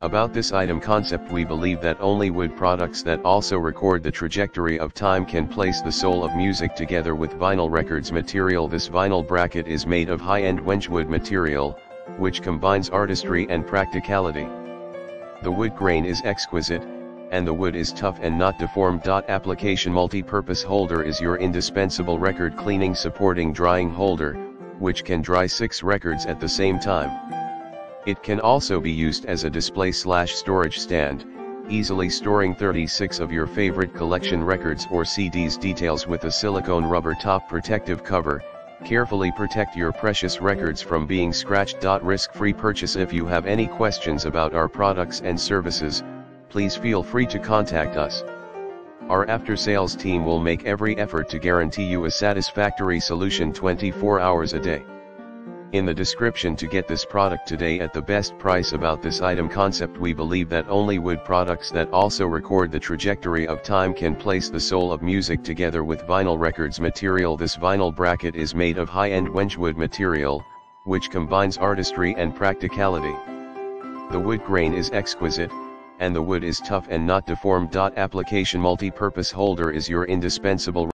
About this item concept we believe that only wood products that also record the trajectory of time can place the soul of music together with vinyl records material. This vinyl bracket is made of high-end wenge wood material, which combines artistry and practicality. The wood grain is exquisite, and the wood is tough and not deformed. Application multi-purpose holder is your indispensable record cleaning supporting drying holder, which can dry 6 records at the same time. It can also be used as a display slash storage stand, easily storing 36 of your favorite collection records or CDs details with a silicone rubber top protective cover, carefully protect your precious records from being scratched. Risk-free purchase If you have any questions about our products and services, please feel free to contact us. Our after-sales team will make every effort to guarantee you a satisfactory solution 24 hours a day. In the description to get this product today at the best price about this item concept we believe that only wood products that also record the trajectory of time can place the soul of music together with vinyl records material this vinyl bracket is made of high-end wenge wood material, which combines artistry and practicality. The wood grain is exquisite, and the wood is tough and not deformed. Application multi-purpose holder is your indispensable